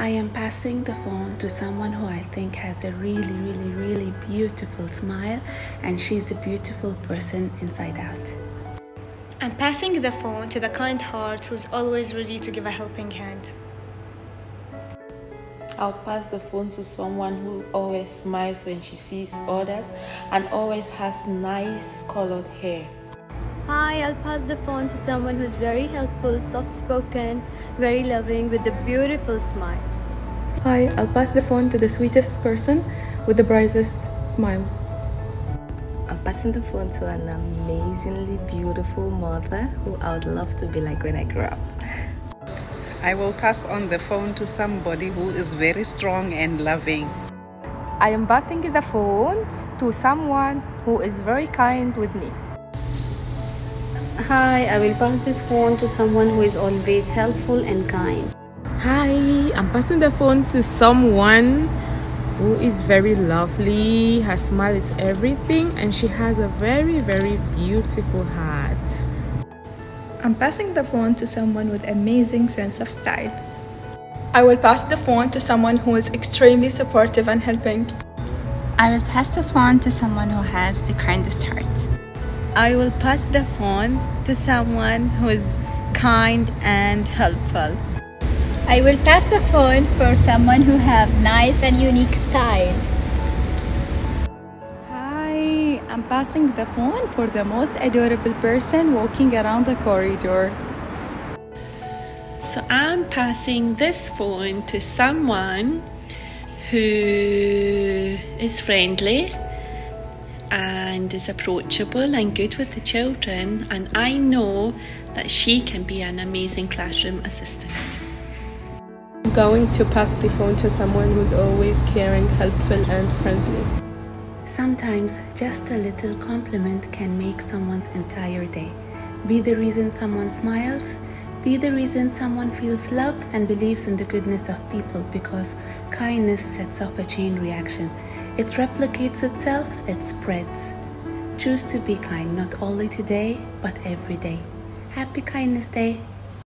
I am passing the phone to someone who I think has a really, really, really beautiful smile, and she's a beautiful person inside out. I'm passing the phone to the kind heart who's always ready to give a helping hand. I'll pass the phone to someone who always smiles when she sees others and always has nice colored hair. Hi, I'll pass the phone to someone who's very helpful, soft spoken, very loving, with a beautiful smile. Hi, I'll pass the phone to the sweetest person with the brightest smile. I'm passing the phone to an amazingly beautiful mother who I would love to be like when I grow up. I will pass on the phone to somebody who is very strong and loving. I am passing the phone to someone who is very kind with me. Hi, I will pass this phone to someone who is always helpful and kind. Hi, I'm passing the phone to someone who is very lovely. Her smile is everything, and she has a very, very beautiful heart. I'm passing the phone to someone with amazing sense of style. I will pass the phone to someone who is extremely supportive and helping. I will pass the phone to someone who has the kindest heart. I will pass the phone to someone who is kind and helpful. I will pass the phone for someone who have nice and unique style. Hi, I'm passing the phone for the most adorable person walking around the corridor. So I'm passing this phone to someone who is friendly and is approachable and good with the children and I know that she can be an amazing classroom assistant. I'm going to pass the phone to someone who's always caring, helpful and friendly. Sometimes just a little compliment can make someone's entire day. Be the reason someone smiles, be the reason someone feels loved and believes in the goodness of people because kindness sets off a chain reaction. It replicates itself, it spreads. Choose to be kind not only today but every day. Happy Kindness Day!